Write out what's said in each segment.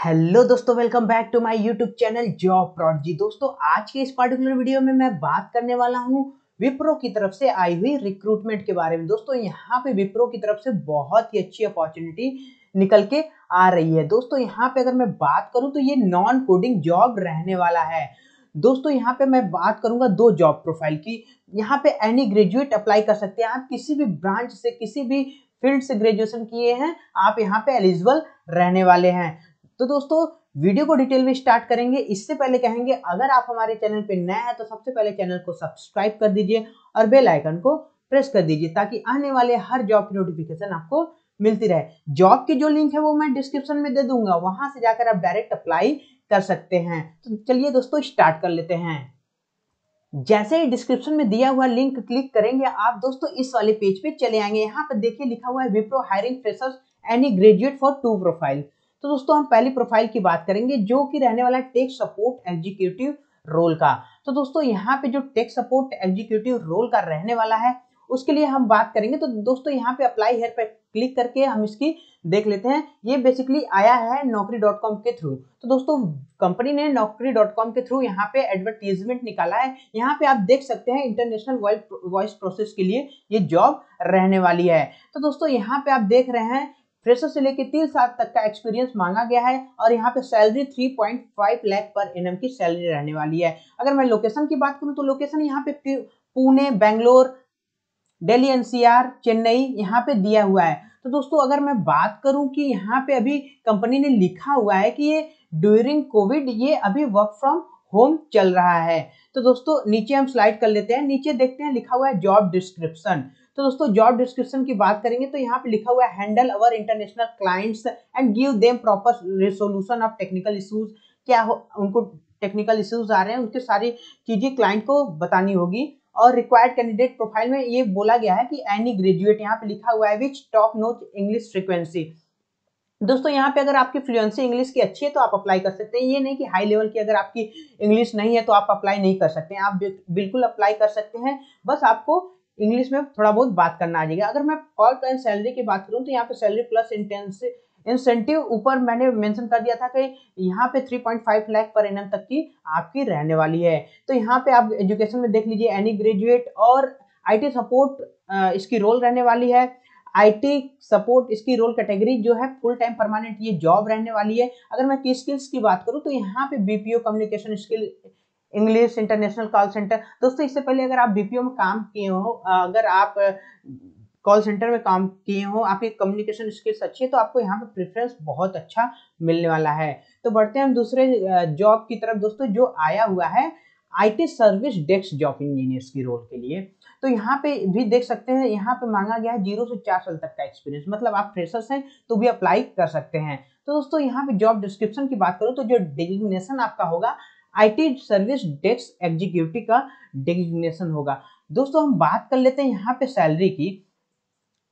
Hello दोस्तों welcome back to my YouTube channel job prodigy दोस्तों, आज के इस पर्टिकुलर वीडियो में मैं बात करने वाला हूँ विप्रो की तरफ़ से आई हुई रिक्रूटमेंट के बारे में। दोस्तों, यहाँ पे विप्रो की तरफ़ से बहुत ही अच्छी अपॉर्चुनिटी निकल के आ रही है। दोस्तों, यहाँ पे अगर मैं बात करूँ तो ये नॉन कोडिंग जॉब रहने वाला है। दोस्तों, यहाँ पे मैं बात करूँगा दो जॉब प्रोफ़ाइल की। यहाँ पे एनी ग्रेजुएट अप्लाई कर सकते हैं। आप किसी भी ब्रांच से, किसी भी फ़ील्ड से ग्रेजुएशन किए हैं, आप यहाँ पे एलिजिबल रहने वाले हैं। तो दोस्तों, वीडियो को डिटेल में स्टार्ट करेंगे। इससे पहले कहेंगे, अगर आप हमारे चैनल पर नए हैं तो सबसे पहले चैनल को सब्सक्राइब कर दीजिए और बेल आइकन को प्रेस कर दीजिए ताकि आने वाले हर जॉब की नोटिफिकेशन आपको मिलती रहे। जॉब की जो लिंक है वो मैं डिस्क्रिप्शन में दे दूँगा। वहाँ से जाकर आप डायरेक्ट अप्लाई कर सकते हैं। तो चलिए दोस्तों, स्टार्ट कर लेते हैं। जैसे ही डिस्क्रिप्शन में दिया हुआ लिंक क्लिक करेंगे, आप दोस्तों इस वाले पेज पे चले आएँगे। यहाँ पर देखिए लिखा हुआ है, Wipro hiring freshers any graduate for two profile. तो दोस्तों, हम पहली प्रोफ़ाइल की बात करेंगे, जो कि रहने वाला टेक सपोर्ट एग्जीक्यूटिव रोल का। तो दोस्तों, यहाँ पे जो टेक सपोर्ट एग्जीक्यूटिव रोल का रहने वाला है, उसके लिए हम बात करेंगे। तो दोस्तों, यहाँ पे अप्लाई हेयर पे क्लिक करके हम इसकी देख लेते हैं। ये बेसिकली आया है नौकरी डॉट कॉम के थ्रू तो दोस्तों कंपनी ने नौकरी डॉट कॉम के थ्रू यहाँ पे एडवर्टीजमेंट निकाला है। यहाँ पे आप देख सकते हैं इंटरनेशनल वॉइस प्रोसेस के लिए ये जॉब रहने वाली है। तो दोस्तों, यहाँ पे आप देख रहे हैं फ्रेशर से लेकर तीन साल तक का एक्सपीरियंस मांगा गया है और यहाँ पे सैलरी 3.5 लाख पर एनएम की सैलरी रहने वाली है। अगर मैं लोकेशन की बात करूँ तो लोकेशन यहाँ पे पुणे, बेंगलोर, दिल्ली, एनसीआर, चेन्नई यहाँ पे दिया हुआ है। तो दोस्तों, अगर मैं बात करूँ कि यहाँ पे अभी कंपनी ने लिखा हुआ है कि ये ड्यूरिंग कोविड ये अभी वर्क फ्रॉम होम चल रहा है। तो दोस्तों, नीचे हम स्लाइड कर लेते हैं। नीचे देखते हैं, लिखा हुआ है जॉब डिस्क्रिप्शन तो दोस्तों जॉब डिस्क्रिप्शन की बात करेंगे तो यहाँ पे लिखा हुआ है handle our international clients and give them proper resolution of technical issues क्या हो, उनको टेक्निकल इश्यूज़ आ रहे हैं, उनकी सारी चीज़ें क्लाइंट को बतानी होगी। और रिक्वायर्ड कैंडिडेट प्रोफ़ाइल में ये बोला गया है कि एनी ग्रेजुएट यहाँ पे लिखा हुआ है which top note English frequency दोस्तों, यहाँ पे अगर आपकी फ्लुएंसी इंग्लिश की अच्छी है तो आप अप्लाई कर सकते हैं। ये नहीं कि हाई लेवल की अगर आपकी इंग्लिश नहीं है तो आप अप्लाई नहीं कर सकते हैं। आप बिल्कुल अप्लाई कर सकते हैं। बस आपको इंग्लिश में थोड़ा बहुत बात करना आ जाएगा। अगर मैं कॉल एंड सैलरी की बात करूँ तो यहाँ पे सैलरी प्लस इंटेंसिव इंसेंटिव ऊपर मैंने मेंशन कर दिया था कि यहाँ पे 3.5 लाख पर एनएम तक की आपकी रहने वाली है। तो यहाँ पे आप एजुकेशन में देख लीजिए एनी ग्रेजुएट और आईटी सपोर्ट इसकी रोल रहने वाली है। आईटी सपोर्ट इसकी रोल कैटेगरी जो है फुल टाइम परमानेंट ये जॉब रहने वाली है। अगर मैं की स्किल्स की बात करूँ तो यहाँ पे BPO communication skill English international call centre दोस्तों, इससे पहले अगर आप बीपीओ में काम किए हो, अगर आप कॉल सेंटर में काम किए हो, आपकी कम्युनिकेशन स्किल्स अच्छी है तो आपको यहाँ पे प्रेफरेंस बहुत अच्छा मिलने वाला है। तो बढ़ते हैं हम दूसरे जॉब की तरफ़। दोस्तों, जो आया हुआ है IT service desk job engineers की रोल के लिए। तो यहाँ पे भी देख सकते हैं, यहाँ पे मांगा गया है ज़ीरो से चार साल तक का एक्सपीरियंस मतलब आप फ्रेशर्स हैं तो भी अप्लाई कर सकते हैं। तो दोस्तों, यहाँ पे जॉब डिस्क्रिप्शन की बात करूँ तो जो डिजिग्नेशन आपका होगा आईटी सर्विस डेस्क एग्जीक्यूटिव का डिग्नेशन होगा। दोस्तों, हम बात कर लेते हैं यहाँ पे सैलरी की।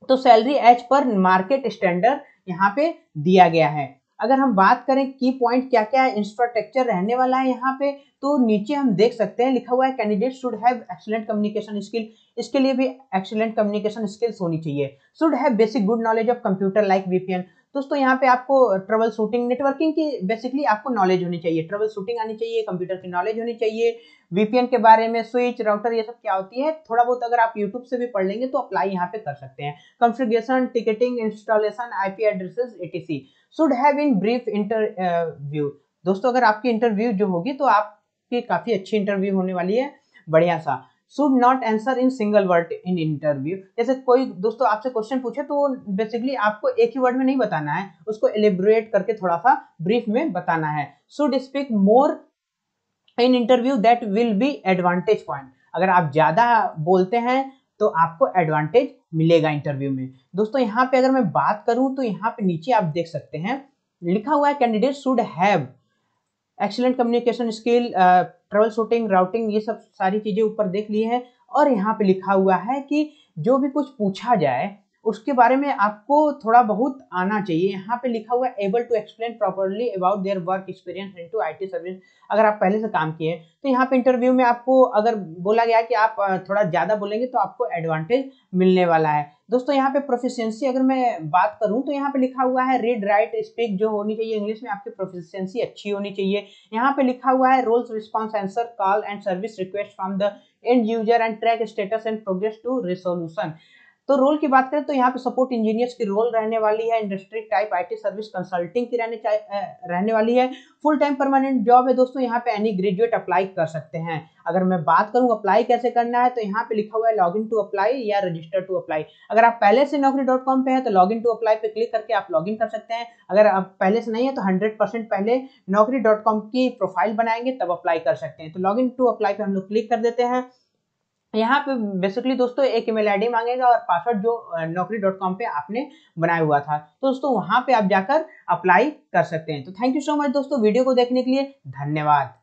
तो salary as per market standard यहाँ पे दिया गया है। अगर हम बात करें की पॉइंट क्या क्या है इंफ्रास्ट्रक्चर रहने वाला है यहाँ पे तो नीचे हम देख सकते हैं लिखा हुआ है candidate should have excellent communication skill इसके लिए भी एक्सीलेंट कम्युनिकेशन स्किल्स होनी चाहिए। Should have basic good knowledge of computer like VPN दोस्तों, यहाँ पे आपको ट्रबल शूटिंग नेटवर्किंग की बेसिकली आपको नॉलेज होनी चाहिए। ट्रबल शूटिंग आनी चाहिए कंप्यूटर की नॉलेज होनी चाहिए वीपीएन के बारे में स्विच राउटर ये सब क्या होती है? थोड़ा बहुत अगर आप यूट्यूब से भी पढ़ लेंगे तो अप्लाई यहाँ पे कर सकते हैं। Configuration ticketing installation IP addresses etc should have in brief interview दोस्तों, अगर आपकी इंटरव्यू जो होगी तो आपकी काफ़ी अच्छी इंटरव्यू होने वाली है। बढ़िया सा। Should not answer in single word in interview. जैसे कोई दोस्तों आपसे क्वेश्चन पूछे तो बेसिकली आपको एक ही वर्ड में नहीं बताना है, उसको एलिब्रेट करके थोड़ा सा ब्रीफ में बताना है। Should speak more in interview that will be advantage point अगर आप ज़्यादा बोलते हैं तो आपको एडवांटेज मिलेगा इंटरव्यू में। दोस्तों, यहाँ पे अगर मैं बात करूँ तो यहाँ पे नीचे आप देख सकते हैं, लिखा हुआ है candidate should have excellent communication skill troubleshooting, routing, ये सब सारी चीज़ें ऊपर देख ली है और यहाँ पे लिखा हुआ है कि जो भी कुछ पूछा जाए उसके बारे में आपको थोड़ा बहुत आना चाहिए। यहाँ पे लिखा हुआ है able to explain properly about their work experience into IT service अगर आप पहले से काम किए तो यहाँ पे इंटरव्यू में आपको अगर बोला गया कि आप थोड़ा ज़्यादा बोलेंगे तो आपको एडवांटेज मिलने वाला है। दोस्तों, यहाँ पे प्रोफिशिएंसी अगर मैं बात करूँ तो यहाँ पे लिखा हुआ है रीड राइट स्पीक जो होनी चाहिए इंग्लिश में, आपकी प्रोफिशिएंसी अच्छी होनी चाहिए। यहाँ पे लिखा हुआ है roles response answer call and service request from the end user and track status and progress to resolution तो रोल की बात करें तो यहाँ पे सपोर्ट इंजीनियर्स की रोल रहने वाली है industry type IT service consulting की रहने रहने वाली है। फुल टाइम परमानेंट जॉब है दोस्तों, यहाँ पे एनी ग्रेजुएट अप्लाई कर सकते हैं। अगर मैं बात करूँ अप्लाई कैसे करना है तो यहाँ पे लिखा हुआ है लॉग इन टू अप्लाई या रजिस्टर टू अप्लाई अगर आप पहले से नौकरी डॉट कॉम पे है तो लॉग इन टू अप्लाई पे क्लिक करके आप लॉग इन कर सकते हैं। अगर आप पहले से नहीं है तो हंड्रेड परसेंट पहले नौकरी डॉट कॉम की प्रोफ़ाइल बनाएँगे, तब अप्लाई कर सकते हैं। तो लॉग इन टू अप्लाई पे हम लोग क्लिक कर देते हैं। यहाँ पे बेसिकली दोस्तों एक ईमेल आईडी मांगेगा और पासवर्ड जो नौकरी डॉट कॉम पे आपने बनाया हुआ था। तो दोस्तों वहाँ पे आप जाकर अप्लाई कर सकते हैं। तो थैंक यू सो मच दोस्तों। वीडियो को देखने के लिए धन्यवाद।